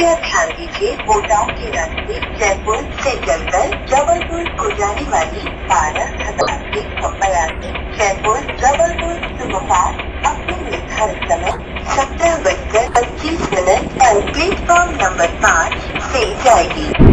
कृपया ध्यान दीजिए कोटाओं के रास्ते जयपुर से चलकर जबलपुर को जाने वाली बारह हज़ार एक सौ बयासी जयपुर, जबलपुर सुपरफास्ट अपने निर्धारित समय सत्रह बजकर पच्चीस मिनट पर प्लेटफॉर्म नंबर पाँच से जाएगी।